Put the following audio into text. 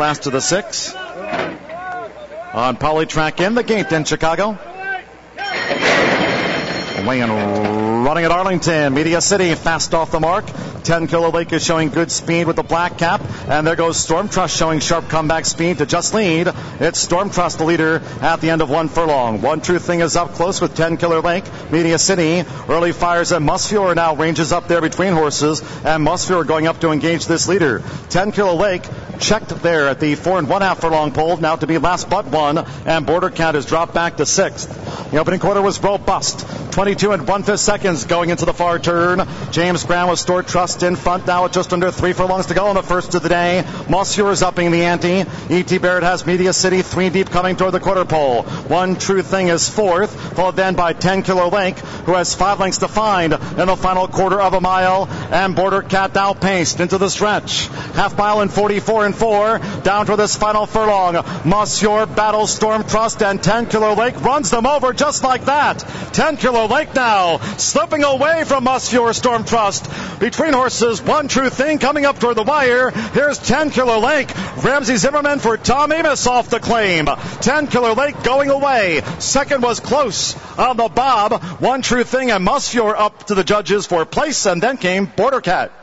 last to the six. On Polytrack in the gate in Chicago. Wayne running at Arlington. Media City fast off the mark. Tenkiller Lake is showing good speed with the black cap. And there goes Storm Trust showing sharp comeback speed to just lead. It's Storm Trust the leader at the end of one furlong. One True Thing is up close with Tenkiller Lake. Media City Earlie Fires at Mustfuhr now ranges up there between horses. And Mustfuhr going up to engage this leader. Tenkiller Lake checked there at the four and one half furlong pole now to be last but one. And Border Cat has dropped back to sixth. The opening quarter was robust. 22 and one fifth seconds going into the far turn. James Brown with Storm Trust in front now with just under three furlongs to go on the first of the day. Mustfuhr is upping the ante. E.T. Baird has Media City three deep coming toward the quarter pole. One True Thing is fourth, followed then by Tenkiller Lake, who has five lengths to find in the final quarter of a mile. And Border Cat outpaced into the stretch. Half mile and 44 and four down to this final furlong. Mustfuhr Battle Storm Trust and Tenkiller Lake runs them over just like that. Tenkiller Lake now slipping away from Mustfuhr Storm Trust. Between horses, one true thing coming up toward the wire. Here's Tenkiller Lake. Ramsey Zimmerman for Tom Amoss off the claim. Tenkiller Lake going away. Second was close on the bob. One true thing and Mustfuhr up to the judges for place, and then came Border Cat.